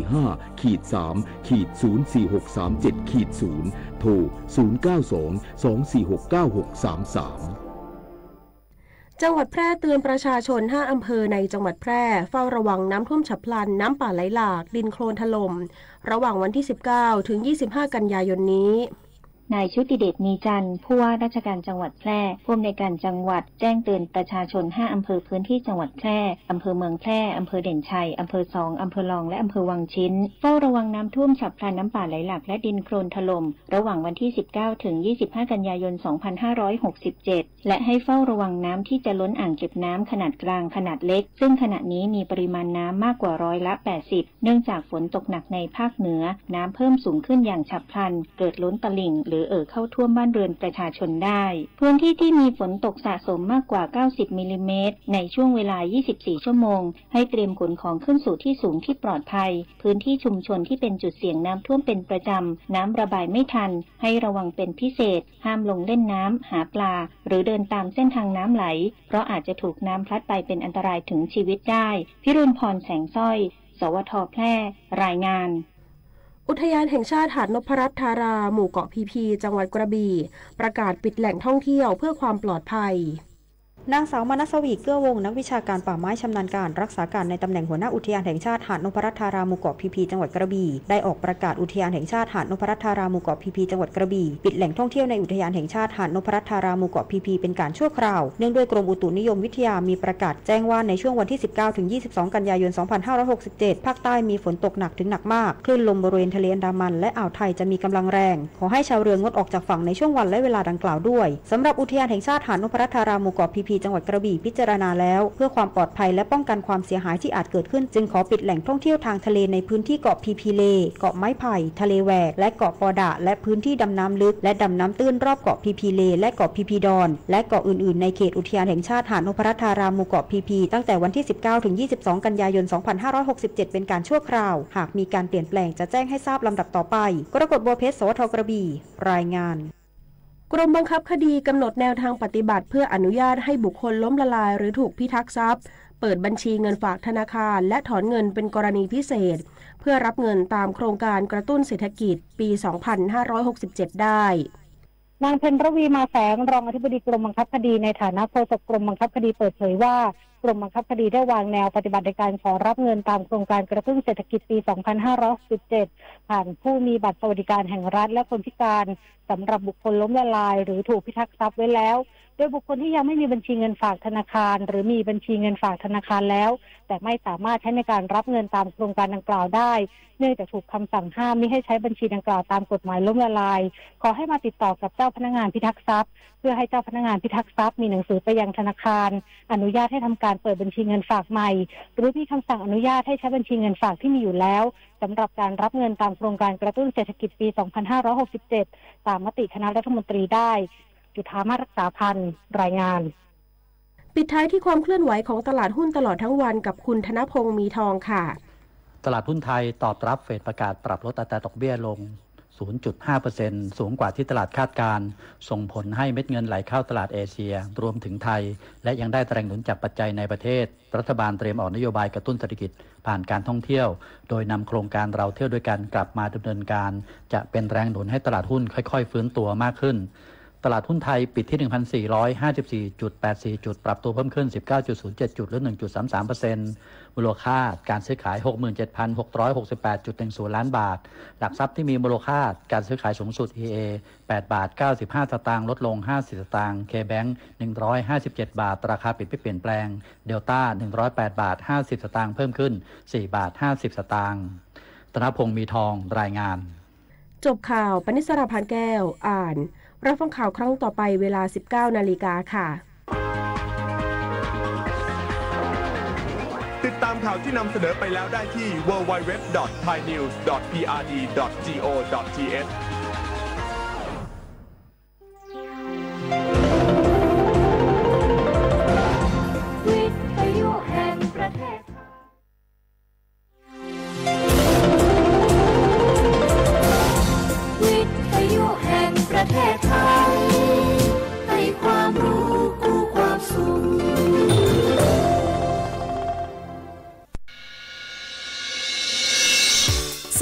5ขีด3ขีด04637ขีด0โทร 092 2469633 จังหวัดแพร่เตือนประชาชน 5 อำเภอในจังหวัดแพร่เฝ้าระวังน้ำท่วมฉับพลัน น้ำป่าไหลหลาก ดินโคลนถลม่ม ระหว่างวันที่ 19 ถึง 25 กันยายนนี้ นายชุติเดชมีจันทร์ผู้ว่าราชการจังหวัดแพร่ผู้อำนวยการจังหวัดแจ้งเตือนประชาชน 5 อำเภอพื้นที่จังหวัดแพร่ อำเภอเมืองแพร่ อำเภอเด่นชัย อำเภอสอง อำเภอรอง และอำเภอวังชิ้น เฝ้าระวังน้ำท่วมฉับพลันน้ำป่าไหลหลากและดินโคลนถล่ม ระหว่างวันที่ 19 ถึง 25 กันยายน 2567 และให้เฝ้าระวังน้ำที่จะล้นอ่างเก็บน้ำขนาดกลาง ขนาดเล็ก ซึ่งขณะนี้มีปริมาณน้ำมากกว่าร้อยละ 80 เนื่องจากฝนตกหนักในภาคเหนือ น้ำเพิ่มสูงขึ้นอย่างฉับพลัน เกิดล้นตลิ่งหรือเอ่อเข้าท่วมบ้านเรือนประชาชนได้ พื้นที่ที่มีฝนตกสะสมมากกว่า 90มิลิเมตรในช่วงเวลา 24 ชั่วโมง ให้เตรียมขนของขึ้นสู่ที่สูงที่ปลอดภัย พื้นที่ชุมชนที่เป็นจุดเสี่ยงน้ำท่วมเป็นประจำ น้ำระบายไม่ทัน ให้ระวังเป็นพิเศษ ห้ามลงเล่นน้ำหาปลา หรือเดินตามเส้นทางน้ำไหล เพราะอาจจะถูกน้ำพลัดไปเป็นอันตรายถึงชีวิตได้ พิรุณพรแสงสร้อย สวทแพร่ รายงาน อุทยานแห่งชาติหาดนพรัตน์ธารา หมู่เกาะพีพี จังหวัดกระบี่ ประกาศปิดแหล่งท่องเที่ยวเพื่อความปลอดภัย นางสาวมนัสวีเกื้อวงนักวิชาการป่าไม้ชำนาญการรักษาการในตำแหน่งหัวหน้าอุทยานแห่งชาติหาดนพรัตนารามูเกาะพีพีจังหวัดกระบี่ได้ออกประกาศอุทยานแห่งชาติหาดนพรัตนารามูเกาะพีพีจังหวัดกระบี่ปิดแหล่งท่องเที่ยวในอุทยานแห่งชาติหาดนพรัตนารามูเกาะพีพีเป็นการชั่วคราวเนื่องด้วยกรมอุตุนิยมวิทยามีประกาศแจ้งว่าในช่วงวันที่ 19 ถึง 22 กันยายน 2567 ภาคใต้มีฝนตกหนักถึงหนักมากคลื่นลมบริเวณทะเลอันดามันและอ่าวไทยจะมีกำลังแรง ขอให้ชาวเรืองดออกจากฝั่งในช่วงวันและเวลาดังกล่าวด้วยสำหรับอุทยานแห่งชาติหาดนพรัตารามูเกาะพีพีจังหวัดกระบี่พิจารณาแล้ว เพื่อความปลอดภัยและป้องกันความเสียหายที่อาจเกิดขึ้น จึงขอปิดแหล่งท่องเที่ยวทางทะเลในพื้นที่เกาะพีพีเลเกาะไม้ไผ่ทะเลแหวกและเกาะปอดะและพื้นที่ดำน้ำลึกและดำน้ำตื้นรอบเกาะพีพีเลและเกาะพีพีดอน และเกาะอื่นๆในเขตอุทยานแห่งชาติหาดนพรัตารามูเกาะพีพีตั้งแต่วันที่ 19ถึง22 กันยายน 2567 เป็นการชั่วคราว หากมีการเปลี่ยนแปลงจะแจ้งให้ทราบลำดับต่อไป กรกฎบัวเพชร สวทกระบี่ รายงาน กรมบังคับคดีกำหนดแนวทางปฏิบัติเพื่ออนุญาตให้บุคคลล้มละลายหรือถูกพิทักษ์ทรัพย์ เปิดบัญชีเงินฝากธนาคาร และถอนเงินเป็นกรณีพิเศษ เพื่อรับเงินตามโครงการกระตุ้นเศรษฐกิจปี 2567 ได้ นางเพนรวีมาแสงรองอธิบดีกรมบังคับคดีในฐานะโฆษกกรมบังคับคดีเปิดเผยว่ากรมบังคับคดีได้วางแนวปฏิบัติในการขอรับเงินตามโครงการกระตุ้นเศรษฐกิจปี 2567ผ่านผู้มีบัตรสวัสดิการแห่งรัฐและคนพิการสำหรับบุคคลล้มละลาย หรือถูกพิทักษ์ทรัพย์ไว้แล้ว โดยบุคคลที่ยังไม่มีบัญชีเงินฝากธนาคาร หรือมีบัญชีเงินฝากธนาคารแล้ว แต่ไม่สามารถใช้ในการรับเงินตามโครงการดังกล่าวได้ เนื่องจากถูกคำสั่งห้ามไม่ให้ใช้บัญชีดังกล่าวตามกฎหมายล้มละลาย ขอให้มาติดต่อกับเจ้าพนักงานพิทักษ์ทรัพย์ เพื่อให้เจ้าพนักงานพิทักษ์ทรัพย์มีหนังสือไปยังธนาคาร อนุญาตให้ทำการเปิดบัญชีเงินฝากใหม่ หรือมีคำสั่งอนุญาตให้ใช้บัญชีเงินฝากที่มีอยู่แล้วสำหรับการรับเงินตามโครงการกระตุ้นเศรษฐกิจปี 2567 ตามมติคณะรัฐมนตรีได้ จุธามารักษาพันธ์รายงาน ปิดท้ายที่ความเคลื่อนไหวของตลาดหุ้นตลอดทั้งวันกับคุณธนพงศ์มีทองค่ะ ตลาดหุ้นไทยตอบรับเฟดประกาศปรับลดอัตราดอกเบี้ยลง 0.5%สูงกว่าที่ตลาดคาดการ ส่งผลให้เม็ดเงินไหลเข้าตลาดเอเชีย รวมถึงไทย และยังได้แรงหนุนจากปัจจัยในประเทศ รัฐบาลเตรียมออกนโยบายกระตุ้นเศรษฐกิจผ่านการท่องเที่ยว โดยนำโครงการเราเที่ยวด้วยกันกลับมาดำเนินการ จะเป็นแรงหนุนให้ตลาดหุ้นค่อย ๆ ฟื้นตัวมากขึ้น ตลาดหุ้นไทยปิดที่ 1,454.84 จุด ปรับตัวเพิ่มขึ้น 19.07 จุด หรือ 1.33%มูลค่าการซื้อขาย 67,668.10 ล้านบาท หลักทรัพย์ที่มีมูลค่าการซื้อขายสูงสุด EA 8 บาท 95 สตางค์ ลดลง 50 สตางค์ K-Bank 157 บาท ราคาปิดไม่เปลี่ยนแปลง เดลต้า 108 บาท 50 สตางค์ เพิ่มขึ้น 4 บาท 50 สตางค์ธนพงศ์มีทอง รายงาน จบข่าวปณิสราพันแก้ว อ่าน รับฟังข่าวครั้งต่อไปเวลา 19 นาฬิกาค่ะ ติดตามข่าวที่นำเสนอไปแล้วได้ที่ www.thainews.prd.go.th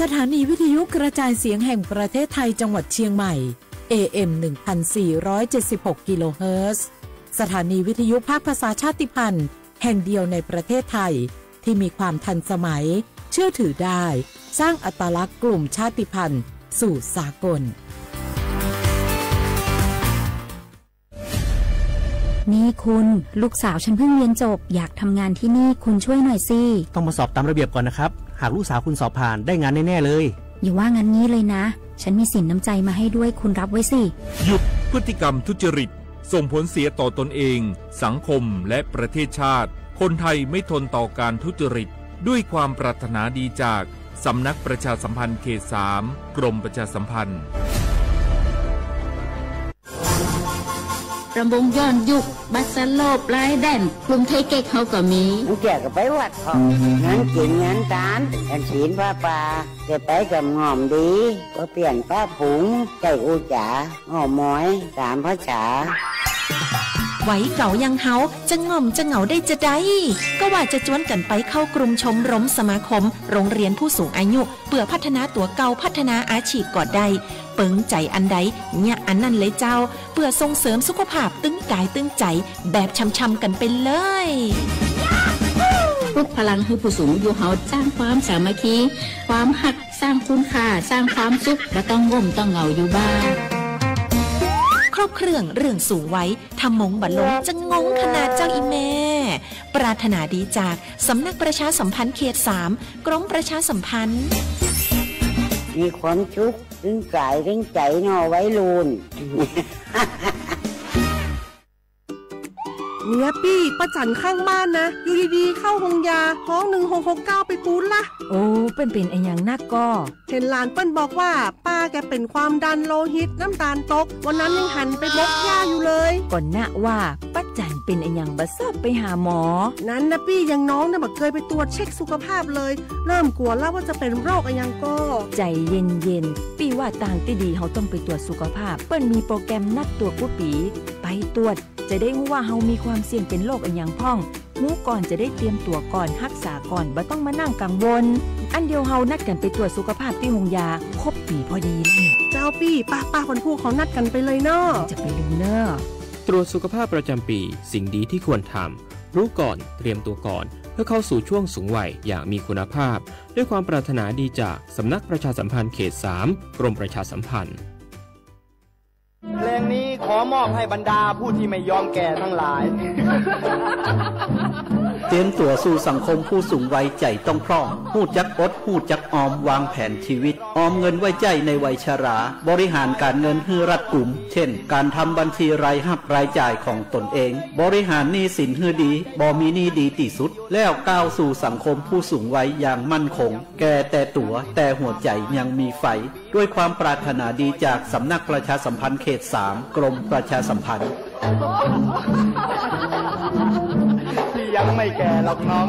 สถานีวิทยุกระจายเสียงแห่งประเทศไทยจังหวัดเชียงใหม่ AM 1476 กิโลเฮิรตซ์ สถานีวิทยุภาคภาษาชาติพันธุ์ แห่งเดียวในประเทศไทย ที่มีความทันสมัย เชื่อถือได้ สร้างอัตลักษณ์กลุ่มชาติพันธุ์ สู่สากล นี่คุณลูกสาวฉันเพิ่งเรียนจบ อยากทำงานที่นี่คุณช่วยหน่อยสิ ต้องมาสอบตามระเบียบก่อนนะครับ หากลูกสาวคุณสอบผ่านได้งานแน่ ๆ เลย อย่าว่างั้นงี้เลยนะ ฉันมีสินน้ำใจมาให้ด้วยคุณรับไว้สิ หยุดพฤติกรรมทุจริต ส่งผลเสียต่อตนเอง สังคมและประเทศชาติ คนไทยไม่ทนต่อการทุจริต ด้วยความปรารถนาดีจาก สำนักประชาสัมพันธ์เขต3กรมประชาสัมพันธ์ รำวงย้อนยุค บัตสโลบลายแดนกลุ่มไทยเก๊กเขาก็มีแกก็ไปวัดเขางานกินงานทานกันศีลผ้าป่าจะไปกับงอมดีก็เปลี่ยนป้าผุงใจอูจ๋าหอมม้อยตามภาษา ไว้เก่ายังเฮาจะง่อมจะเหงาได้จะได้ ก็ว่าจะจวนกันไปเข้ากลุ่มชมรมสมาคม โรงเรียนผู้สูงอายุเพื่อพัฒนาตัวเก่าพัฒนาอาชีพก่อได้เปิงใจอันใดเนี่ยอันนั้นเลยเจ้าเพื่อส่งเสริมสุขภาพตึงกายตึงใจ แบบช้ำๆกันไปเลยปลุกพลังให้ผู้สูงอายุเฮาสร้างความสามัคคี ความหักสร้างคุณค่า สร้างความสุขและต้องง่มต้องเหงาอยู่บ้าน ครบเครื่องเรื่องสูงไว้ทำมงบัลลงจะงงขนาดเจ้าอีแม่ ปรารถนาดีจากสำนักประชาสัมพันธ์เขตสามกรมประชาสัมพันธ์ มีความชุกถึงกายถึงใจนอไว้ลูน เมียปี้ประจันข้างบ้านนะ อยู่ดีๆเข้าหงยาห้องหนึ่งหกหกเก้าไปปูนละโอ้เป็นเป็นไอยังนักก็ เห็นหลานเปิ้นบอกว่า ป้าแกเป็นความดันโลหิตน้ำตาลตก วันนั้นยังหันไปบกยาอยู่เลยก่อนหน้าว่าป้า จันเป็นไอยังบะเซิบไปหาหมอ นั้นนะปี้ยังน้องนะบักเคยไปตรวจเช็คสุขภาพเลย เริ่มกลัวแล้วว่าจะเป็นโรคอะยังก็ ใจเย็นเย็นๆปีว่าต่างที่ดีเขาต้องไปตรวจสุขภาพ เปิ้นมีโปรแกรมนัดตรวจผู้ปี ไปตรวจจะได้รู้ว่าเฮามีความเสี่ยงเป็นโรคอันยังพ่องรู้ก่อนจะได้เตรียมตัวก่อนรักษาก่อนบ่ต้องมานั่งกังวล อันเดียวเฮานัดกันไปตรวจสุขภาพที่โรงยา ครบปีพอดีแล้วเนี่ยเจ้าปี้ป้าป้าคนผู้เขานัดกันไปเลยเนาะจะไปลืมเนอะ รวจสุขภาพประจำปี สิ่งดีที่ควรทำรู้ก่อนเตรียมตัวก่อน เพื่อเข้าสู่ช่วงสูงวัยอย่างมีคุณภาพ ด้วยความปรารถนาดีจากสำนักประชาสัมพันธ์เขต 3 กรมประชาสัมพันธ์ เพลงนี้ขอมอบให้บรรดาผู้ที่ไม่ยอมแก่ทั้งหลาย เตรียมตัวสู่สังคมผู้สูงวัยใจต้องพร้อมหูดจักอดหูดจักออมวางแผนชีวิต ออมเงินไว้ใจในวัยชรา บริหารการเงินให้รัดกุม เช่น การทำบัญชีรายรับรายจ่ายของตนเอง บริหารหนี้สินให้ดีบ่มีหนี้ดีที่สุด แล้วก้าวสู่สังคมผู้สูงวัยอย่างมั่นคง แก่แต่ตัวแต่หัวใจยังมีไฟ ด้วยความปรารถนาดีจากสำนักประชาสัมพันธ์เขต3กรมประชาสัมพันธ์ที่ยังไม่แก่หรอกน้อง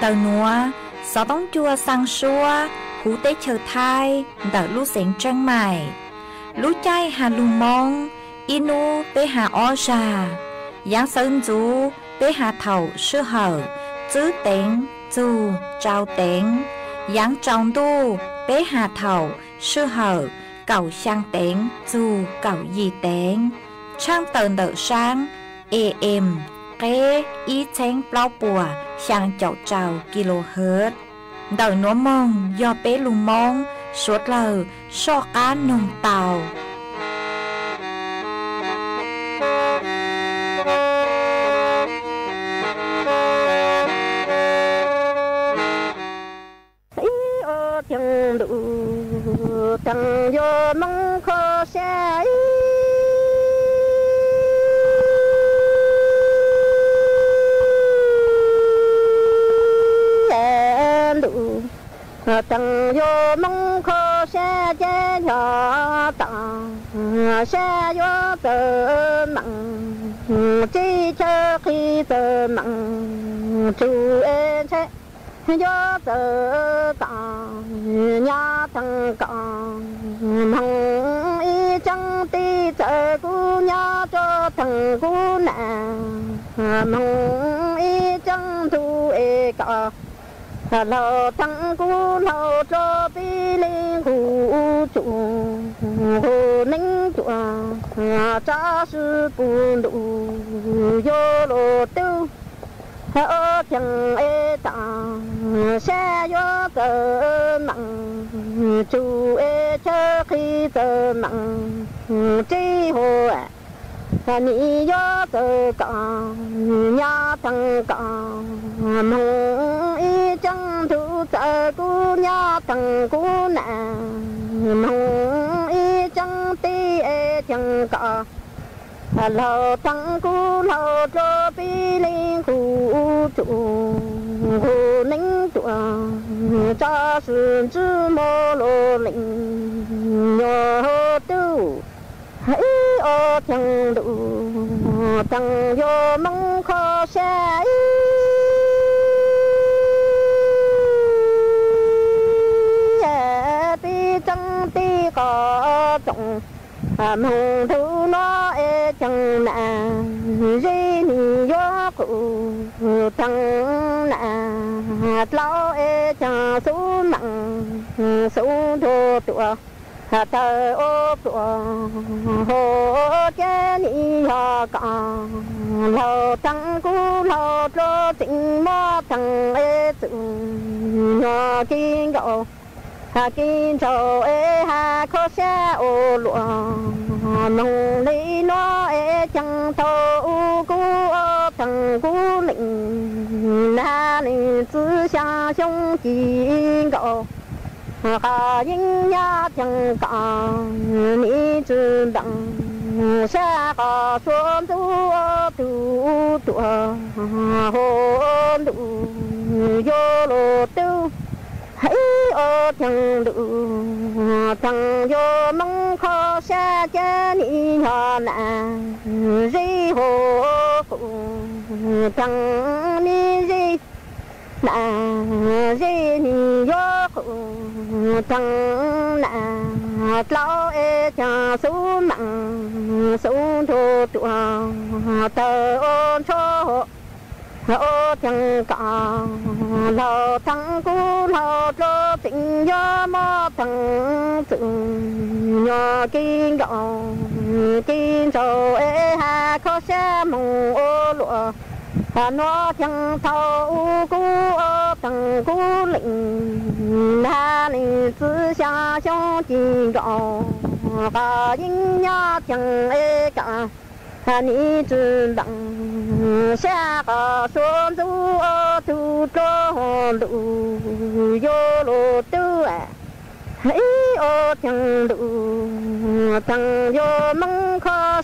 Đầu núa, gió bóng chua sang xua, hú tế chờ thai, đỡ lũ xén trăng mải. Lũ chai hà lù mong, inu bê hà o già, giáng sơn chú bê hà thầu sư hở, chữ tiếng chú, trao tiếng giáng trọng tu bê hà thầu sư hở, cầu sang tiếng chú, cầu gì tiếng Trang tờn đỡ sáng, ê êm, kế ý chén bao bùa sang chậu trào kHz. Đời nó mong do bé lù mong suốt lờ so cá nồng tàu. chẳng đủ chẳng vô mong khó xe chẳng vô mong khó chế nhỏ tặng à, xe gió tờ mặn, chi cho khi tờ mặn chú em sẽ gió tờ tặng nhà thằng càng mặn y chẳng ti tờ cú nhà cho thằng cú nàng mặn y chẳng thu ê cả lo tăng cú lo cho bi linh hù chủ hồ ninh chủ cha sư bùn đủ yo lo tiêu ở chẳng ê tàng xe yo tờ mặn chủ ê chơ khi tờ mặn chi hồ à ni yo cờ càng nhà thằng mong y chẳng thu cờ cu nhà thằng cu mong y chẳng ti e chẳng cả lo tăng cu lo cho bi linh khu chủ khu ninh cha sư chư mô lô linh nhờ tu ô chẳng đủ chẳng vô mong khó xe đi chẳng đi có trọng mong thu nó e chẳng nà dây ni gió cụ chẳng nà lão e chẳng số nặng số thô tụa tờ ô hồ chế lý hà cả lao thằng cú lao cho tình mơ thằng e tự nhỏ kinh gạo hà kinh châu ê hà khó xe ô lụa nông lý nó ê chẳng thâu cú ô thằng cú lĩnh na lĩnh tư xa chỉ hà yên nha chẳng cả mỹ chữ đặng. Sẽ có xuống tu tu tu hồ đủ vô lô tu hãy ô chẳng đủ, chẳng vô mong khó xa cha ni nhỏ nà. Dây hồ phụ thằng ni dây nà. Dây ni vô phụ thằng là lao e cha su mặn su thô tụa tờ ôn cho ô chẳng cả lo thằng cú lo cho tình nhớ mơ thằng tự nhỏ kinh gạo kinh sầu ê hà khó xe mùng ô lụa. Nó chẳng thâu cú ô thằng cú lĩnh hà lĩnh tư xa trong kinh gạo hà yên nhá chẳng ê cả ni chư đặng xa có xuân tu ô tu cho đủ yo lô tu à hãy ô chẳng đủ thằng yo mong khó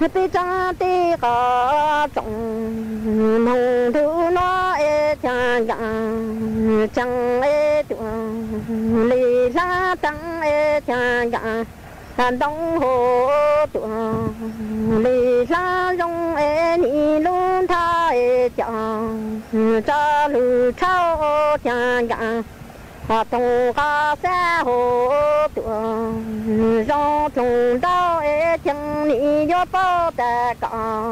bi cha ti có trọng mong thứ nó e cha gà chẳng e tu lì ra chẳng e cha gà đông hồ tu lì ra rong e ni luôn tha e chẳng cha lư chao cha gà trong ca xa hồ tựa do trùng đau ế chân nị gió bao tà cọ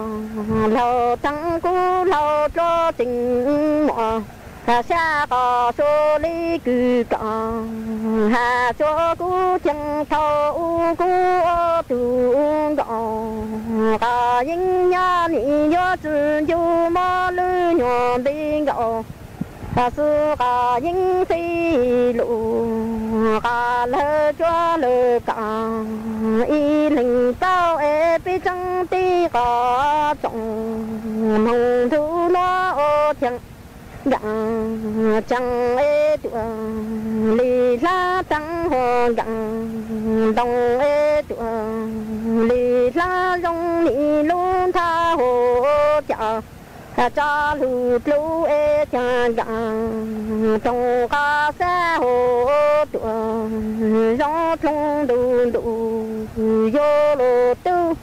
lâu tăng cú lâu cho tình mọ hà xa có số lý cư cọ hà cho cú chân thâu cú ô tù gạo cả yên nhà nị gió chữ dù mơ lưu nhọn đi gạo sư cả những si lụ cả lơ cho lơ cả. Y linh tao ê bi chẳng ti cả trọng mong thu lo ô chẳng gặng chẳng ê chuồng lì la chẳng hồ gặng đồng ê chuồng lì la rong lì luôn tha hồ chợ cho lù lù ê cha yang trong ca sa hồ tua rong thong du du yo lo tu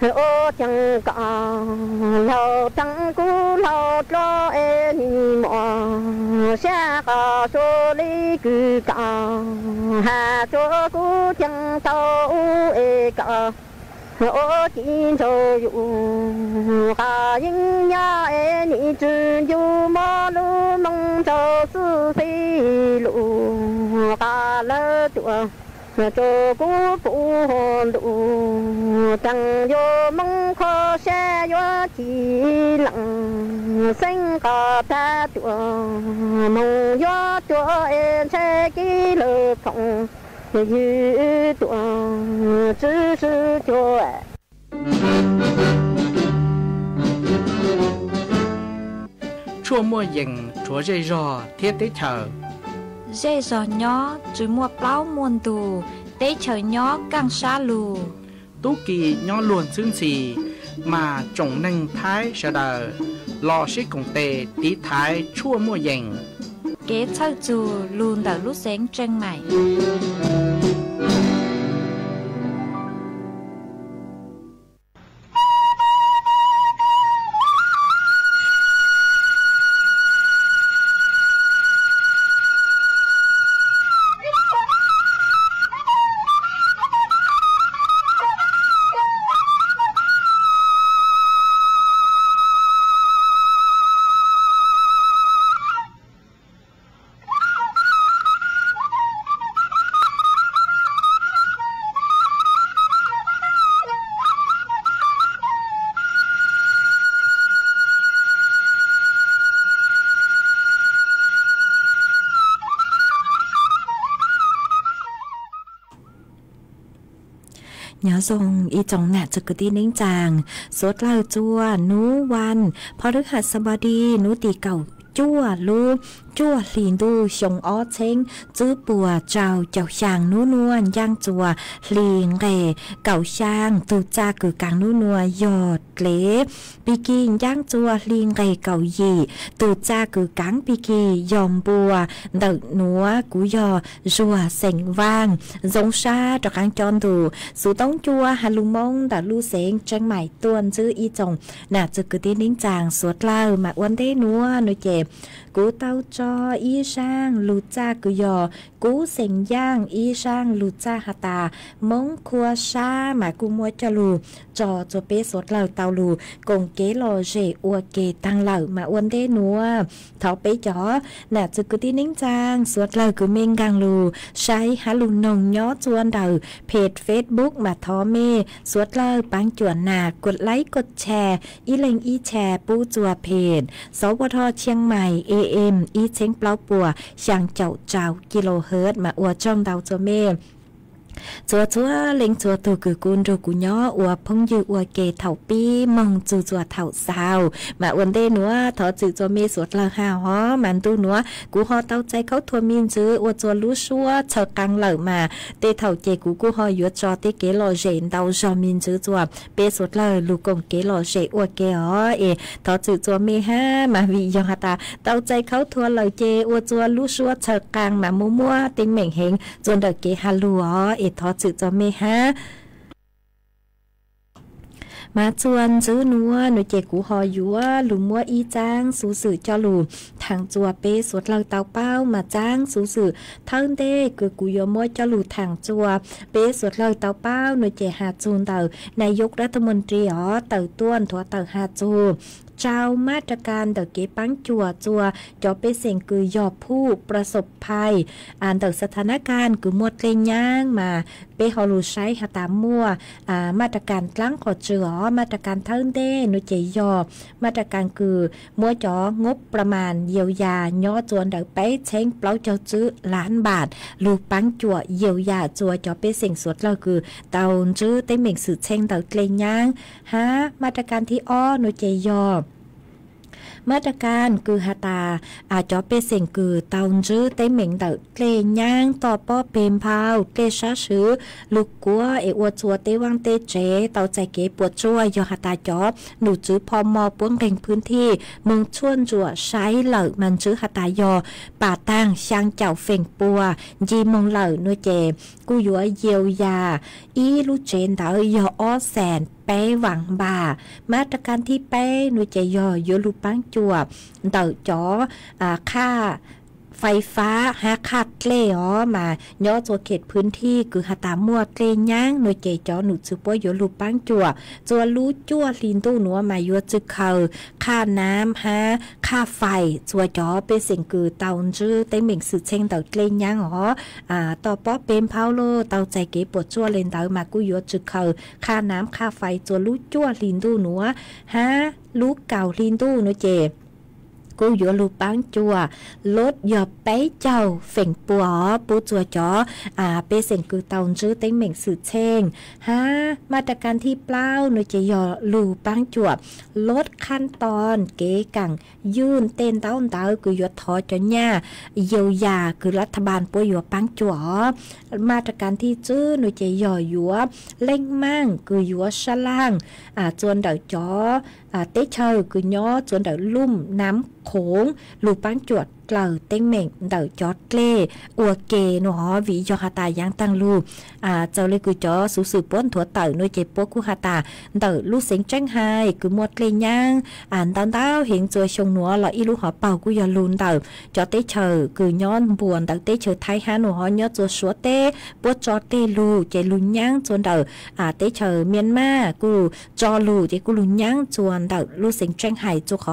ô chẳng cả lâu chẳng cú lâu cho em mò. Xa cả số lý cứ cả, hà số cú chẳng tàu ê cả ô chín cho yu cả yên nhà em ni chân yu mà lu mong cho sư phi lu cả lỡ tuổi cho cú phụ hồn đủ chẳng vô mong khó xe vô chỉ lặng sinh cả ta tuổi mong vô cho em sẽ ký lơ như tuổi chỉ 是 cho chua mua dừng chua dây rò thiết tế chờ dây giò nhỏ chỉ mua plau muôn tù tế chờ nhỏ càng xa lù. Tú kỳ nhỏ luôn xương xì mà trồng nâng thái sợ đờ. Lò xí cùng tề tí thái chua mua dành kế thâu dù luôn đỡ lúc sáng chân mày nhỏ dùng อีจงหนจะกตีนิ่งจางสวดเล่าจัวนูวันพอฤหัสบดีนูตีเก่าจั่วลู chua lìn đu xong ó chén, chứ bùa trào chào chàng nú nua, giang chùa lìn nghề cậu sang tu cha cử càng nú nua, giọt lễ bi kỳ giang chùa lì nghề cậu gì, tu cha cử cáng bi kỳ dòm bùa đợt núa cú giò rùa sành vàng. Giống sa cho càng tròn thù số tống chua hà lù mông đã lưu sén tranh mải tuần chữ y chồng. Nà chữ cứ tiến đến chàng suốt lao mà uốn thế núa nói chè. กูเต้าจออีช่างลูจ้ากูยอ กูเสียงย่างอีช่างลูจ้าฮาตามงคัวชาหมากูมัวจะลูจอจะเปสดเหล่าเตาลูกงเกลอเจอัวเกตังเหล่ามาอ้วนเดนัวเถาเปจอหน่าจะกูที่นิ่งจางสวดเหล่ากูเมงกังลูใช้ฮัลลูนงย้อจวนเดาเพจเฟซบุ๊กมาทอเมสวดเล่าปังจวนหนากดไลค์กดแชร์ อีเลงอีแชร์ปูจัวเพจสวทเชียงใหม่เอ AM อีเช้งเปล่าปัวช่างเจ้าเจ้ากิโลเฮิรตมาอวจ้องดาวจัวเม chúa chúa linh chúa tu cử cun rồi cú nhỏ ua phong dư, ua kề thảo pi, mong chu chúa thảo sao mà uốn đây nữa thọ chữ cho mê suốt là hà hó, mà tu nữa cú ho tao chạy khâu thua min chứ, ua chúa lú xua chờ căng lở mà. Tê thảo chê cú cú ho yếu cho, tê kế lò rể tao cho min chứ chúa bê suốt là lù cùng kế lò rể ua kề ó, ê thọ chữ chúa mê ha, mà vì do hà ta tao chạy khâu thua lời chê, ua chúa lú xua chờ căng mà mua mua tình mệnh hình rồi đợi kế hà lù ó, ê. อ็ดทอจืดจอมเมฮะมาชวนซื้อนัวหนูเจกูหอยัวหลุมมัวอีจ้างสูสื่อจอหลูทางจัวเป้สวดเราเตาเป้ามาจ้างสูสื่อท่างเด้กือกูยอมมัวจอหลูทางจัวเป้สวดเราเตาเป้าหนูเจหาจูนเต่านายกรัฐมนตรีอ๋อเต่าต้วนถัวเต่าหาจู เจ้ามาตรการเดเกปังจัวจัวจอเปเสงคือยอบผู้ประสบภัย อ่านเดสถานการณ์คือหมดเลยย่างมาเปฮอลูใช้หาตามมัวอ่ามาตรการตั้งขอเจือมาตรการเทิงเด้นุเจยอมาตรการคือมัวจองบประมาณเยียวยาย่อจวนเดไปเช้งเปล่าเจ้าซื้อล้านบาท ลูกปังจัวเยียวยาจัวจอเปเสงสวดเราคือเตาจื้อเต้เหม่งสื่อเช้งเตาเลยย่างฮะมาตรการที่อ้อนุเจยอ มาตรการคือฮาตา อาจจะเป็นสิ่งคือเตาจื้อเต้เหม่งเตาเกลย่างต่อป้อเป็นพาวเกลชาชื้อลูกกัวเออวจัวเตวังเตเจเตาใจเก๋ปวดจัวยอฮาตาจอหนูจื้อพอมอป้วงเร่งพื้นที่เมืองชวนจัวใช้เหล่ามันจื้อฮาตายอป่าตั้งช่างเจ้าเฟ่งปัวยีมงเหล่านัวเจกูยัวเยียวยา อีลูเจนเตายออ้อแสน เป้หวังบ่า มาตรการที่เป้หนูจะยอโยลูปังจวบเต่าจออาค่า ไฟฟ้าหาคาดเล่อมาย่อตัวเขตพื้นที่คือหาตามัวเกลย่างหน่วยเจจอหนุซึปอยลูปังจัวจัวรู้จั่วลินตู้หนัวมายัวจึกเขาค่าน้ำฮะค่าไฟจัวจอเป็นสิ่งคือเตาจื้อเต็มเหม่งสือเชงเตาเกลย่างอ๋ออ่าต่อป้อเป็นเผาโลเตาใจเก๋ปวดจั่วเลนเตามากุยัวจึกเขาค่าน้ำค่าไฟจัวรู้จั่วลินตู้หนัวฮะลูกเก่าลินตู้หนัวเจ cú giữa lu bán chua lốt giờ bé chào, phèn bùa bù chua chó. À bé sền cứ tàu chứ tính mình sự chen ha, mà ta can thi lốt khăn tòn kế cẳng dương tên tao tao cứ giữa thọ cho nha dầu già cứ lát thà bàn bùa giữa bán chua mà ta can thi mang cứ giữa sa lang. À chuồn đầu chó à, tế chờ cứ nhó chuẩn đỡ lùm nám khốn lù bán chuột lờ tên mình đỡ cho lê ua kê nó họ vì do hà giang tăng lu. À cho lê cứ cho số sự bốn thuở tờ nuôi chế bố của hà ta đỡ lu hai cứ mua lê nhang. À tao tao hiện rồi sông nữa là ít họ bảo của giờ luôn đỡ cho chờ, cứ nhon buồn đỡ tế chờ thay hà nó nhớ rồi số tế. Bố cho tế lu, chế lu nhang cho đỡ à tế chờ miền cứ cho lu, chế cứ lu nhang cho đỡ lu sinh tranh hai cho khó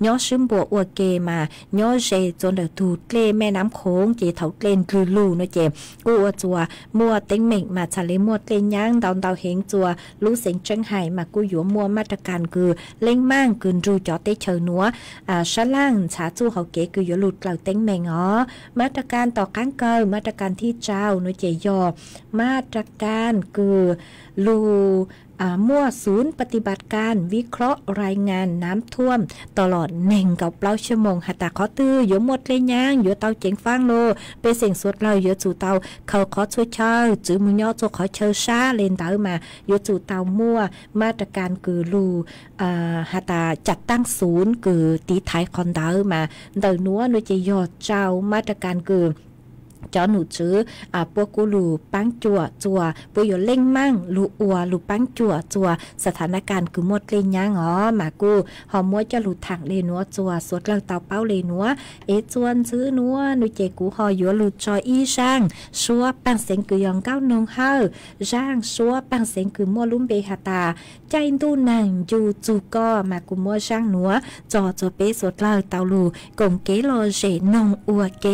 nhớ sớm bộ ua kê mà nhớ ชจนเดือดูดเกลแม่น้ำโค้งเจเถาเกลนคือลู่เนาะเจกูอจัวมัวเต็งเหม่งมาชาเลมัวเกลนย่างดาวดาวเหงจัวลู่เสียงเชียงไห่มากูอยู่มัวมาตรการคือเล่งมั่งกืนรูจอเตเชอนัวอ่าชะล่างชาจู่เขาเก๋คืออยู่หลุดเกล่าเต็งเหม่งอ๋อมาตรการต่อก้างเกลมาตรการที่เจ้าเนาะเจยอมาตรการคือลู่ มั่วศูนย์ปฏิบัติการวิเคราะห์รายงานน้ำท่วม ตลอดหนึ่งกับเปล่าชั่วโมงหัตตาขอตื้ออยู่หมดเลยย่างอยู่เตาเจ๋งฟังโลเป็นเสียงสวดเราอยู่จู่เตาเขาขอช่วยเช่าจื้อมือย่อจขอเชิญชาเลนเตามาอยู่จู่เตามั่วมาตรการคือลูหัตตาจัดตั้งศูนย์คือตีไทยคอนเดามาเดินนัวนุจะยอดเจ้ามาตรการคือ จอหนูจื้ออ่าปวกูลูปังจัวจัวปวยเล่งมั่งลูอัวลูปังจัวจัวสถานการณ์คือหมดเลยยังอ๋อมากูหอมมัวจะหลุดถังเลนัวจัวสวดเราเตาเป้าเลนัวเอจวนซื้อนัวนุเจกูหอยัวหลุดจออีช่างชัวปังเสียงคือยองเก้านงเฮาช่างชัวปังเสียงคือมัวลุ่มเบหาตา ใจตู้นังอยู่จูก็มากูมัวช่างนัวจอจอเปสวดเราเตาลูกงเกโลเจนงอัวเก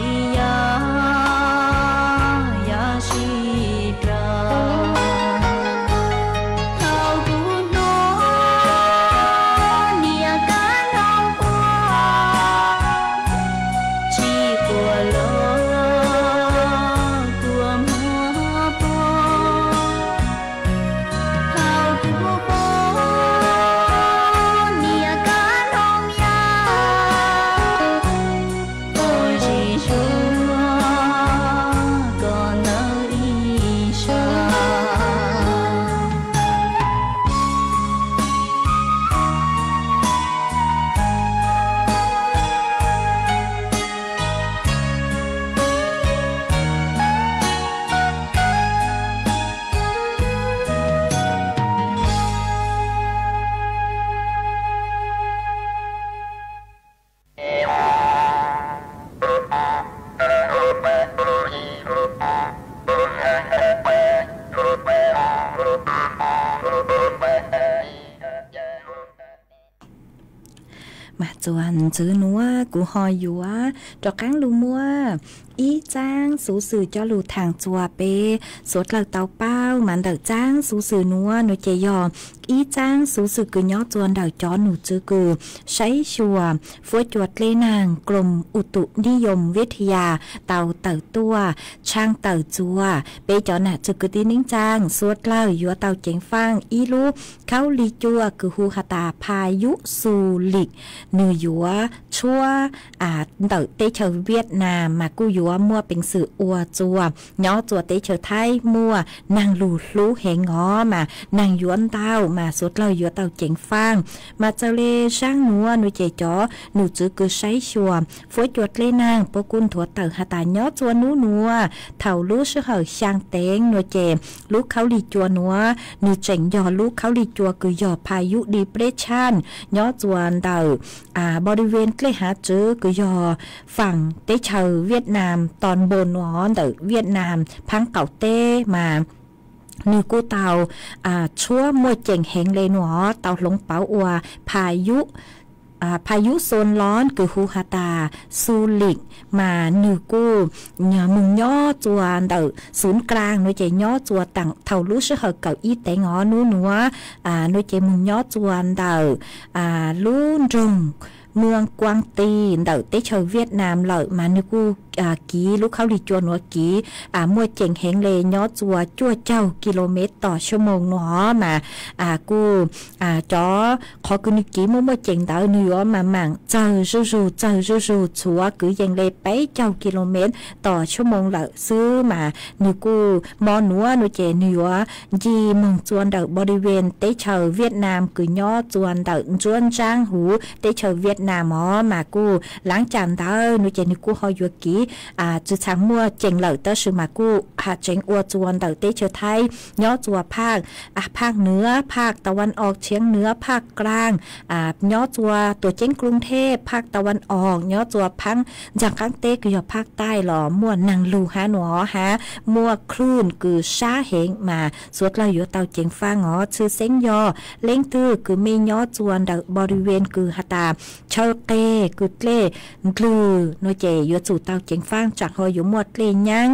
一样。 อยอยู่อะจอกกังลูมัวอีจ้างสูสื่อจอลูทางจัวเปสดเหล่าเตาเป้ามันเดาจ้างสูสื่อนัวหนูเจยอ อีจ้างสูสือกือยอจวนเดาจอหนูจื้อกือใช้ชัวฟัวจวดเลนางกรมอุตุนิยมวิทยา เต่าเต่าตัวช่างเต่าจัวเปจอน่ะจื้อกือตีนิ่งจ้างสวดเล่ายัวเต่าเจงฟังอีลูเข้าลีจัวคือฮูฮาตาพายุสูลิกเนือยัวชัวอ่าเต่าเตเชเวียดนามมากู้ยัวมั่วเป็นสื่ออัวจัวย้อจัวเตเชไทยมั่วนางลูลูเหงอมานางย้วนเต้ามา mà suốt lâu giữa tàu chỉnh phang. Mà tàu lê sáng nua nuôi chạy chó, nụ chữ cứ say chùa phố chuột lê nàng bố cun thua tàu hạ tà nhó chua nú nua. Thầu lú sứ hở sang tén nuôi chè, lú kháo lì chùa nua. Nụ chỉnh dò lú kháo lì chùa cứ dò phai dụ đi bế chan tàu. À body viên lê hạ chứ cứ dò phẳng tế chầu Việt Nam, toàn bồn nó tàu Việt Nam phang cảo tê mà. นูเจลูกเขาลีจัวนัวหนูเจ๋งยอลูกเขาลีจัวคือยอพายุดีเปรชันย้อจวนเต่าอ่าบริเวณใกล้หาเจอคือยอฝั่งเตเชอเวียดนามตอนบนหนอเต่เวียดนาม พังเก่าเต้มานือกูเตาอ่าชั่วมวยเจ๋งแหงเลยหนอเตาหลงเป๋าอัวพายุพายุโซนร้อนคือฮูฮาตาซูลิก มานือกู้เนามึงย่อจวนเดอศูนย์กลางนุยใจย่อจวต่างเท่ารู้ชื่อเหเก่าอีแต่งอนูหนัวอ่านุยใจมึงย่อจวนเดออ่าลู่รงเมืองกวางตีเดาเตเชอเวียดนามเหล่ามานึกูอ่ากีลูกเขาลีจวนหัวกี อ่ามวยเจ๋งแหงเลยย้อจัวจั่วเจ้ากิโลเมตรต่อชั่วโมงหนอมาอ่ากูอ่าจอขอกุนิกีมวยเจ๋งดาวเนื้อมาหมั่งเจอจู่จู่เจอจู่จู่ชัวกือยังเลยไปเจ้ากิโลเมตร ต่อชั่วโมงเหล่าซื้อมานึกูมอหนัวนุเจเนื้อจีเมืองจวนเดาบริเวณเตเชอเวียดนามกือย้อจวนเดาจวนจ้างหูเตเชอเวียดนามหมอมากูหลังจากเดานุเจนึกูหอยกีอ่าจุช้างมัวเ จงเหล่าเตอร์ชื่อมากู้หาเจงอัวจวนเต่าเตเชอไทยย่อจัวภาคอ่าภาคเหนือภาคตะวันออกเฉียงเหนือภาคกลางอ่าย่อจัวตัวเจงกรุงเทพภาคตะวันออกย่อจัวพังจากข้างเต้คือยภาคใต้หล่อมัวนางลูหาหนอฮะมัวคลื่นคือชาเหงมาสวดเราอยู่เต่าเจงฟ้าหอชื่อเซ็งยอเล้งตื้อคือมีย่อจวนดบริเวณคือหตาเชอเกคือเกลกลือโนเจยจู่เต่าเจงฟังจากหอยอยู่หมดเลยยัง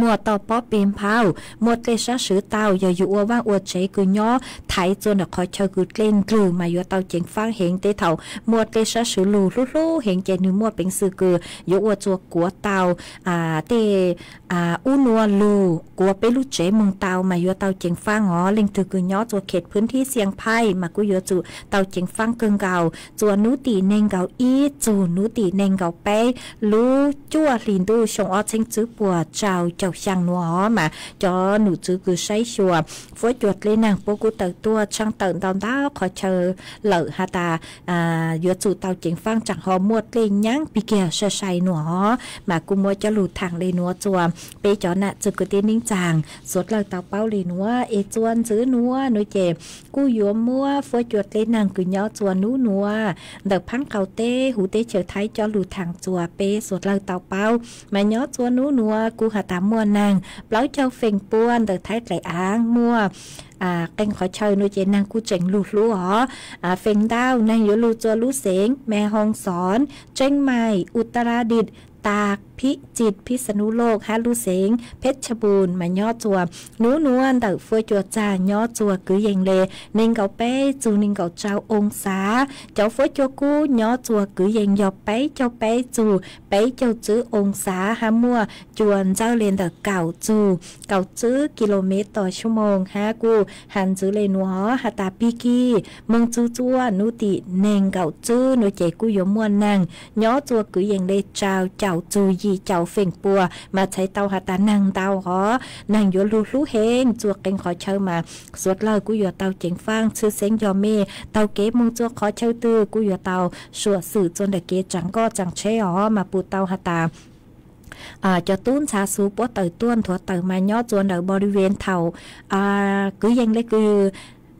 มัวต่อป๊อเป็นเผาหมดเลยซะสือเตาอย่าอยู่ว่าว่าอวดใจกูย่อไถจนคอยเชกูเล่นกลือมาอยู่เตาเจงฟังเฮงเตเถาหมดเลยซะสือลูลูลูเฮงเจนึมัวเป็นสื่อกือยอวดจัวกัวเตาอ่าเตอ่าอุนัวลูกัวไปลูเจมึงเตามาอยู่เตาเจงฟังอ๋อเล่งตือกูย่อจัวเขตพื้นที่เสียงไพ่มากูอยู่จูเตาเจงฟังเกิงเก่าจัวนุตีเนงเก่าอีจูนุตีเนงเก่าไปลูจั่วลินดูชงออเชงจื้อปัวเจ้า chào sang nó mà cho nụ chữ cứ say chùa với chuột lên nàng bố cụ tờ tua trang tận tao đó khỏi chờ lợ hà ta à vừa chủ tàu chính phang chẳng họ mua lên nhang, bị kia sơ say nó mà cụ mua cho lụt thẳng lên nó chùa bê cho nạ chữ cứ tiên ninh chàng suốt lời tàu bao lên nó ê chuan chữ nó nói chè. Cụ yếu mua với chuột lên nàng cứ nhỏ chùa nú nó đợt phăng cầu tê hủ tê chờ thấy cho lụt thẳng chùa bê suốt lời tàu bao, mà nhỏ chùa nú nó cụ hà ta มัวนางเปล่าเจ้าเฟงป้วนเตอไทยไก่อ้างมัวอ่าเก่งขอเชยนูเจนางกูเจ๋งลูลูหรออ่าเฟงดาวนางอยู่ลู่จัวลูเสงแม่ฮองสอน เจ้งใหม่อุตราดิตตาก พิจิตพิษณุโลกฮาลูเสงเพชรบูรณ์มาย่อจัวนูนวลเต่าเฟื่อจัวจ่าย่อจัวกือเยงเลนิงเกาเป้จูนิงเกาเจ้าองศาเจ้าเฟื่อจัวกู้ย่อจัวกือเยงยอเป้เจ้าเป้จูเป้เจ้าจื้อองศาฮามัวจวนเจ้าเลนเต่าเก่าจูเก่าจื้อกิโลเมตรต่อชั่วโมงฮะกูหันจื้อเลนัวฮาตาปีกี้เมืองจูจัวนุติเนงเก่าจื้อนุเจกูยมวนนางย่อจัวกือเยงเลเจ้าเจ้าาจูยี ีเจ้าเฟ่งปัว มาใช้เตาหาตานังเตาหอนางอยู่ลูลูเฮงจวกเก่งขอเชิญมาสวดเลยกูอยู่เตาเจงฟังชื่อเซ็งยอมเมเตาเก๋มึงจวกขอเชิญตื้อกูอยู่เตาสวดสื่อจนเด็กเกจังก็จังเชอ๋อมาปูเตาหาตาอาจะตุ้นชาสูปวเตอต้วนถั่วเตอมาย่อจวนเดบริเวณเท่าอ่าคือยังเล็กคือ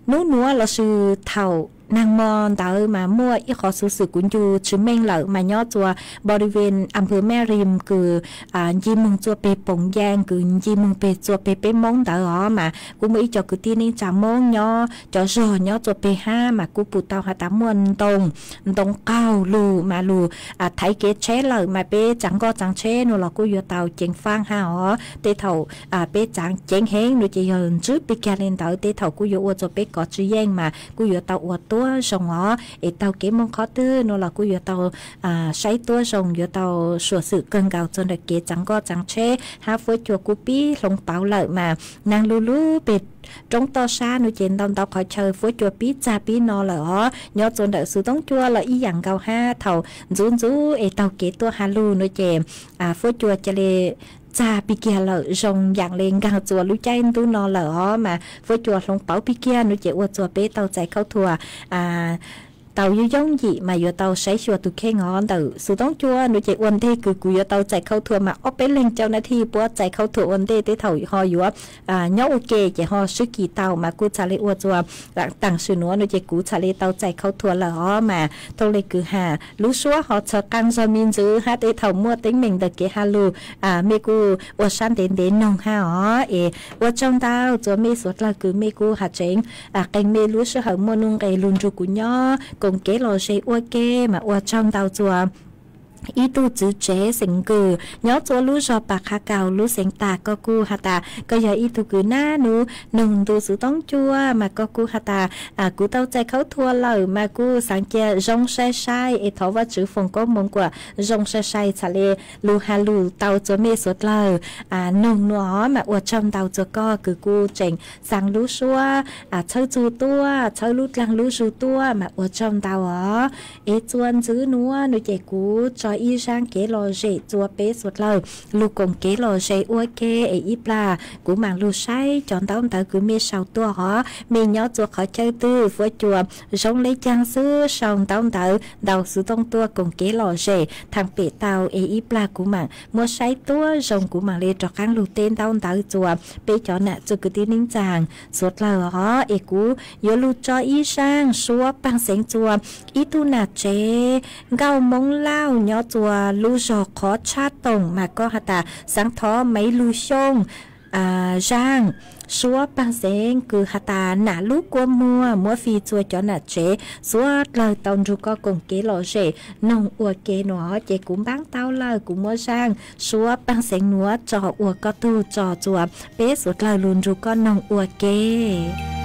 นู้นัวเราซื้อเท่า nàng mòn tao mà mua ít khó sự sự cũng chú chứng minh lợi mà nhớ chùa bảo đi viên âm hứa mẹ rìm cứ à gì mừng chùa bê bóng giang cứ gì mừng bê chùa bê bê mông tao đó mà cũng mỹ cho cứ tin nên chả mong nhớ cho giờ nhớ chùa bê ha mà cũng bụt tao hạ tám muôn tông tông cao lù mà lù à thái kế chế lợi mà bê chẳng có chẳng chế nó là cô vừa tao chén phang ha ó tê thầu à bê chẳng chén hén rồi chỉ hơn trước bê kia lên tao tê thầu cô vừa cho bê có chữ giang mà cô vừa tao uo tua sông ó để tàu kế mong khó tư, nó là cú vừa tàu à say tua sông vừa tàu sửa sự cân gạo cho được kế trắng có trắng che. Ha phối chùa cú pi lông báo lợi mà. Nàng lu lu bệt trong to xa nó trên đông tàu khỏi chơi phối chùa pi cha pi nó là ó nhớ cho được sự tống chua là y dạng gạo ha thầu. Rú rú để tàu kế tua hà lu nó chè. À phối chùa chè cha bị kia lợ rong dạng lên gào chùa lu chay tu nó lợ mà. Với chùa không bảo bị kia nó chỉ chèo chùa bé tao chạy khâu thua à tàu yêu giống gì mà vừa tàu sấy chùa tụ khen ngon từ sự tống chua nó chạy uốn thế cứ cứ vừa tàu chạy khâu thua mà ốp bên lên cho nó thì bữa chạy khâu thua uốn thế tới thầu họ vừa à nhau ok chạy họ sức kỳ tàu mà cú trả lệ uốn chùa là tặng sự nữa nó chạy cú trả lệ tàu chạy khâu thua là họ mà thôi lấy cứ hà. Lú xóa họ chờ căng do min giữ ha tới thầu mua tính mình được cái hà lù. À mê cú uốn san đến đến nông ha họ ê uốn trong tao cho mê suốt là cứ mê cú hạt chén à cái mê lú xóa hở mua nung cái lùn chu cú nhó cùng kế lò xe ua kê mà ua trong tàu chùa ý tu chữ chế sinh cử nhớ chỗ lú cho bạc hạ cào lú sinh tà có cu hà tà có giờ ý tu cử na nu nung tu sự tông chua mà có cu hà tà à cu tao chạy khấu thua lời mà cú sáng kia rong sai sai ý thấu và chữ phòng có mong của rong sai sai chả lê lú hà lú tao cho mê suốt lời à nung nó mà ua trong tao cho co cứ cu trình sáng lú xua à chơi chu tua chơi lú lăng lú chu tua mà ua trong tao ó ý chuan chữ núa nu chạy cú cho y sang kế lò dễ chua bế suốt lời lu cùng kế lò dễ ua kê ấy ít là cú mang lu say chọn tao tao cứ mê sau tua họ. Mê nhỏ chua khó chơi tư vừa chùa giống lấy trang sư sòng tao tao đầu sư tông tua cùng kế lò dễ thằng bể tao ấy ít là cú mang mua say tua, rồng cú mang lê cho kháng lu tên tao tao chùa. Bế cho nè cho cứ tin nín chàng. Suốt lời họ ấy cú yếu lu cho y sang, xua bằng sáng chùa. Ít tu nà chế gạo mông lao nhỏ tua lu giò khó cha tổng mà có hả ta sáng thó mấy lu xông. À rang xua bằng sáng cứ hả ta nã lu qua mua mua phi chùa cho nã chế xua lời tông ru có cùng kế lò rể nông ua kế nó chế cũng bán tao lời cũng mua rang. Xua bằng sáng núa cho ua có tu cho chùa bé suốt lời luôn ru có nông ua kế.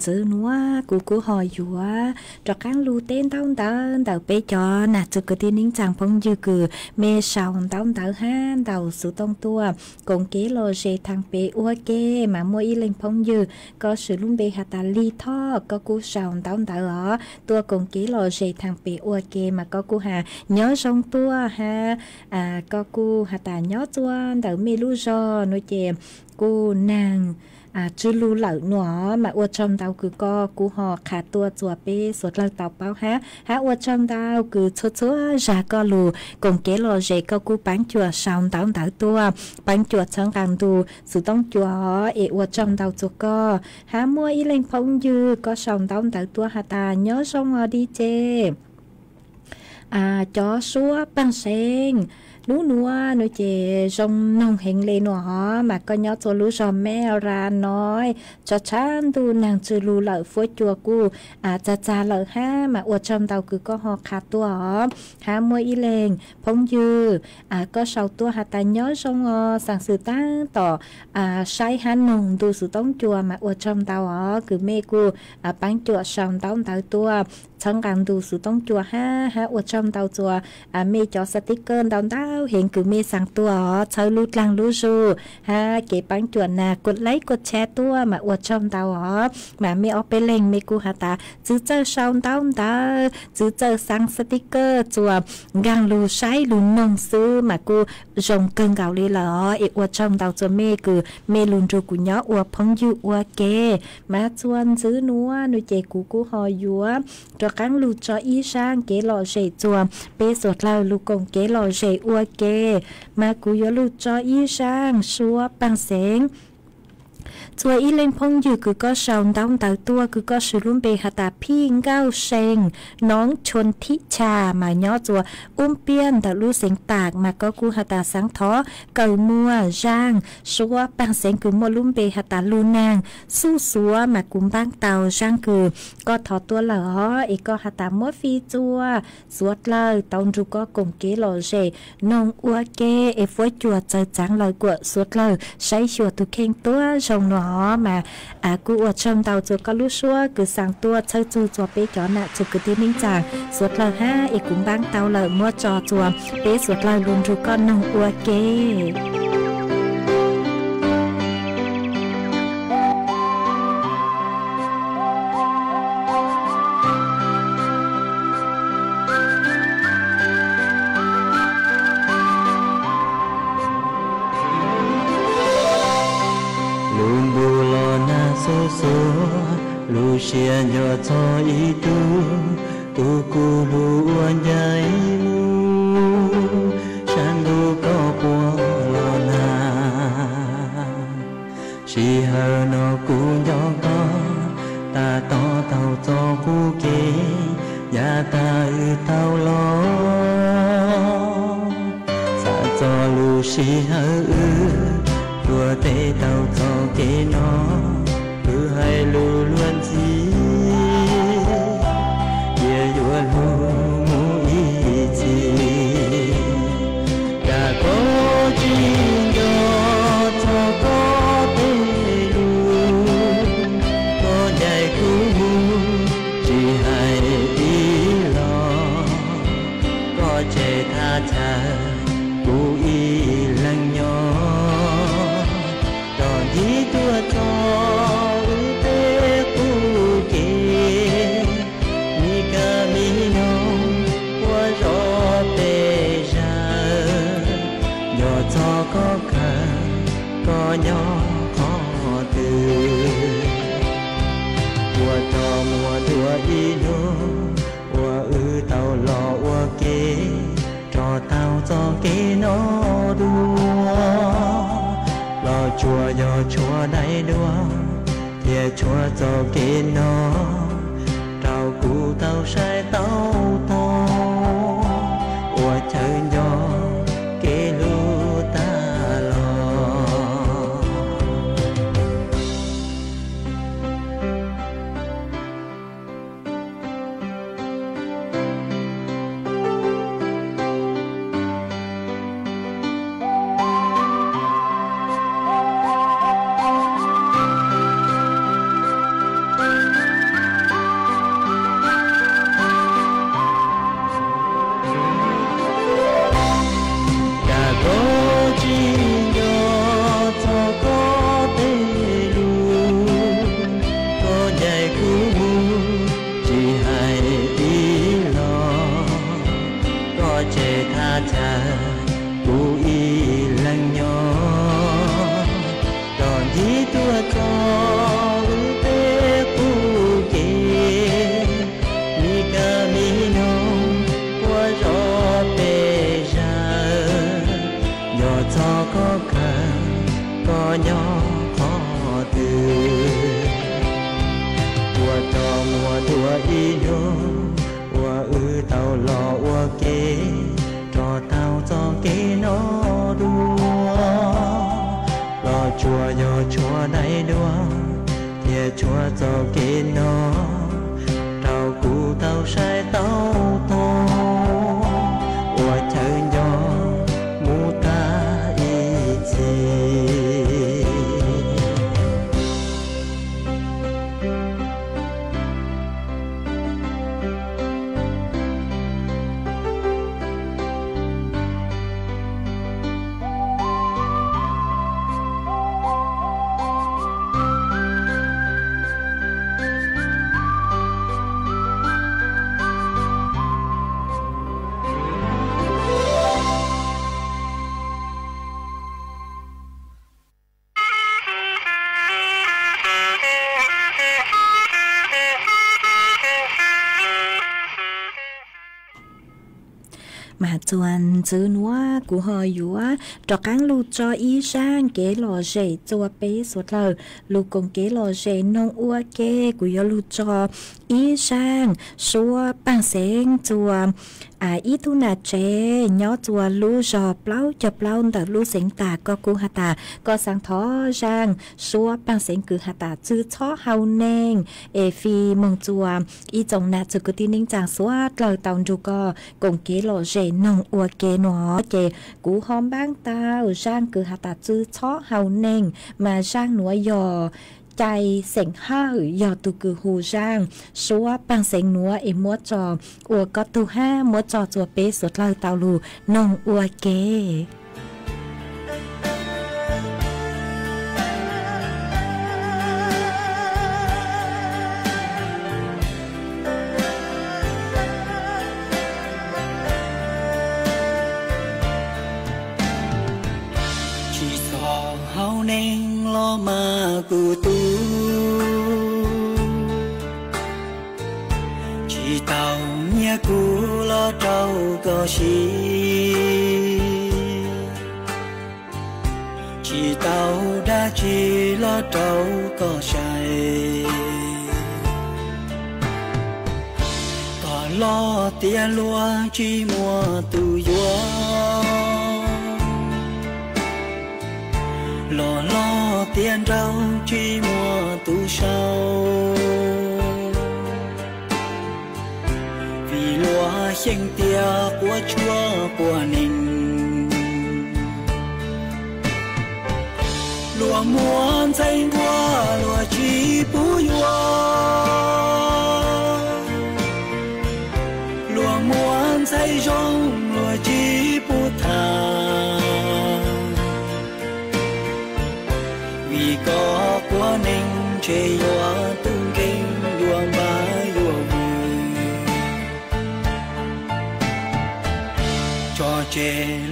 Giữ núa cú cú hỏi dùa cho các lu tên tao tao tao bé cho nà cho cái tin nín chàng phong dư cử. Mê sầu tao tao ha tao sự tông tua. Cũng kế lo dễ thằng bé ua kê mà mua y lên phong dư. Có sự lung bé hạt ta ly tho có cú sầu tao tao ở tua cũng kế lo dễ thằng bé ua kê mà có cú hà nhớ sông tua ha. À có cú hạt ta nhớ tua, tao mê lu do nói chè. Cô nàng à chú lu lợ nữa mà ua trong tao cứ co, cú họ khá tua chùa bê sốt lợ tàu bao ha ha ua trong tao cứ chua chua ra co lù. Cùng kế lo dễ co cú bán chùa xong tao tao tua. Bán chùa chẳng càng tu sự tông chùa ê ua trong tao chùa co. Ha mua y lên phong dư, có xong tao tao tua hà ta? Nhớ xong ờ, đi chê. À chó xua băng sen lú nua nó chè rong nông hình lên nó mà có nhớ cho lú cho mẹ ra nói cho chán tu nàng chư lú lợi phối chùa cu. À cha cha lợi ha mà uất trong tàu cứ có họ khát tua ha mua y lên phong dư. À có sau tua hà ta nhớ rong ờ sang sự ta tỏ à sai hà nông tu sự tống chùa mà uất trong tàu ở cứ mê cu. À bán chùa sòng tao tàu tua chẳng cần đủ sự tống chùa ha ha ở trong tàu chùa à mê cho sticker đào đào hiện cứ mê sang tua chơi lút lang lút ru. Ha kế bán chùa nà, cột lấy cột che tua mà ở trong tàu ó. Mà mê ở bên lên mê cu hà ta, chứ chơi sau tao ta chứ chơi sang sticker chùa gang lù sai lù nông sư mà cô rồng cơn gạo đi lỡ ị uất trong tàu chùa mê cứ mê lùn ru của nhỏ uất phong dư uất kê mà chuan giữ nua, nuôi chè cú cú hò dúa, cho กังลูจออีช่างเกลอเฉยจวม เปสดเราลูกงเกลอเฉยอัวเก มากูยลูจออีช่างชัวปังเสง ตัวอีเล่งพงอยู่คือก็ชาวดาวตาตัวคือก็สุรุ่มเบหตาพี่เก้าเซงน้องชนทิชามาย่อตัวอุ้มเปี้ยนแต่รู้เสียงตากมาก็กูหตาสังท้อเกิมัวร่างชัวปังเสียงคือมัวลุ่มเบหตาลูนางสู้สัวมากุมบ้างเตาร่างคือก็ถอตัวเหลอเอกก็หตามัวฟีจัวสวดเลยตอนรูก็กงเกลอเจน้องอัวเกเอฟวยจัวเจอจังเลยกว่าสวดเลยใช้ชัวตุเข่งตัวชงหนอ mà à cú ở trong tàu cho có lúc xua cứ sang tua chơi chu cho bé chó nè cho cứ tin minh chàng suốt lời ha ý cũng bán tàu lời mua trò chùa bé suốt lời luôn ru con nông ua kê chuẩn chữ nua của họ yếu cho cán lu cho y sang kế lò rể cho bé sốt lờ lu cùng kế lò rể nông ua kê của yếu lu cho y sang số bằng sáng chùa à ít thu nà chế nhỏ chùa lu rò plau cho plau tờ lu sinh tà có cu hà tà. Có sang thó sang xua bằng sinh cứ hà tà chữ chó hào neng e phi mong chùa ý chồng nà chữ cứ tin ninh chàng xua lờ tàu dù có cùng kế lộ rể nông ua kê nó chê, cú hòm bang tàu sang cứ hà tà chữ chó hào neng mà sang núa yò ใจเสียงห้าหยอตุกือหูจ้างชัวปังเสียงนัวเอมัวจออัวก็ตูห้ามัวจอจัวเป๊สวดลาเตาลูนองอัวเก chỉ so chỉ tàu nhé, cú lo trâu có xí. Chỉ tàu đã chỉ lo trâu có chạy có lo tiền lúa chỉ mua tu yo lo lo sinh tia của chúa của mình. Lúa muốn danh qua lúa chi bụi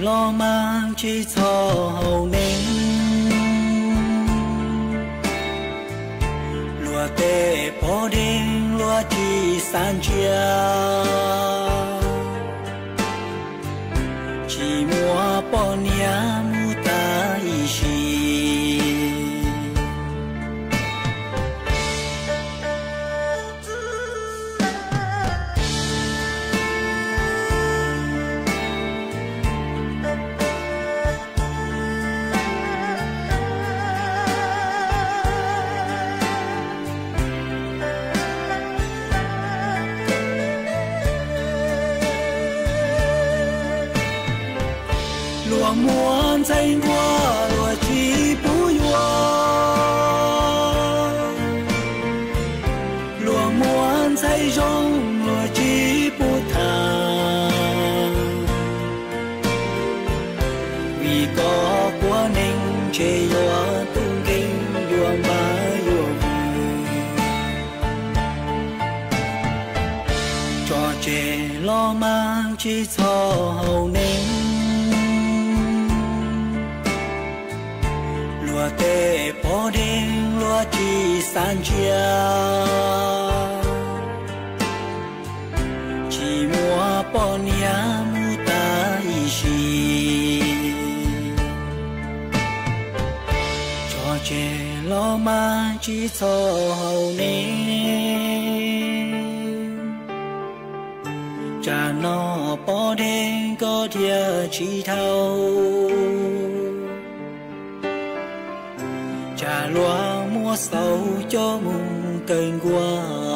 lo mang chi cho hậu nên lúa tê bỏ đinh lúa chi san chia. Chỉ mua bỏ nia lúa muốn danh qua lúa chỉ bù yo lúa muốn say rong lúa chỉ bù thà vì có của ninh chê yo tung kinh yo ba yo vui cho chê lo mang chi cho hậu ninh chi san chỉ mua bỏ nia mu cho chê lo ma chi cho hậu cha no bỏ đinh có thiệt chi thâu sầu cho mùng cành hoa.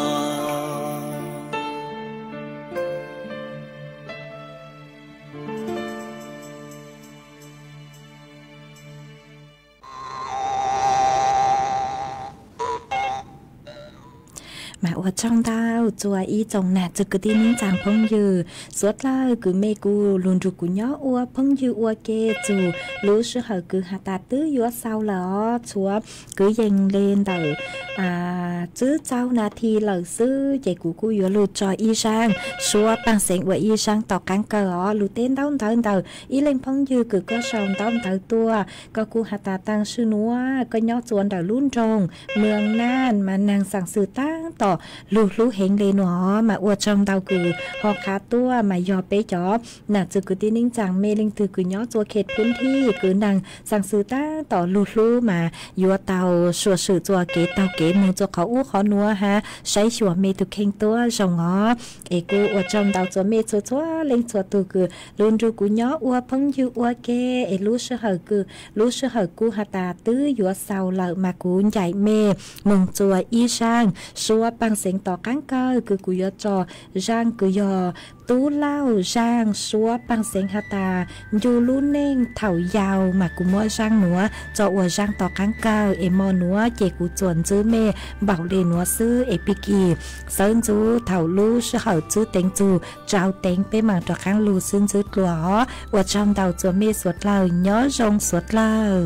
trong ta chùa ý chồng nà chụp cái tin chàng phong dư suốt là cứ mê cu luôn rụt cu nhó ua phong dư ua kê chù lú sư hở cứ hạ ta tứ ua sau là chùa cứ dành lên đầu à chứ sau nà thì lỡ sư chạy cu cu ua lụt cho y sang xua bằng sẹn của y sang tỏ cán cờ lụt tên đóng thở đầu ý lên phong dư cứ có sòng đóng thở tua có cu hạ ta tăng sư núa có nhó chuồn đầu luôn trồng mường nan mà nàng sẵn sư tăng tỏ ตั้งต่อลูลูเฮงเลยเนาะมาอวดช่องเตาคือฮอกคาตัวมายอเปจอน่ะจึกตีนิ่งจังเมลิงตือคือย้อตัวเขตพื้นที่คือนางสั่งซื้อต้าต่อลูลูมายัวเตาชัวสื่อตัวเกเตาเกมือตัวเขาอู้ขอนัวฮะใช้ชัวเมตุเข่งตัวจงอ๋อเอกูอวดช่องเตาตัวเ lệnh tỏ cán cơ cứ cú yo cho rang cứ yo tú lao, rang xúa bằng sen hà ta dù lu nên thảo giàu mà cú mua rang nữa cho ua rang tỏ cán cơ em mò nữa chỉ cú chuẩn chứ mê, bảo lệ nữa sư epiki sơn chú, thảo lu sư hậu chú tên chú trao tên bê mạng tỏ kháng lu xin chú lúa ua trong đầu chú mê suốt lao nhớ rong suốt lao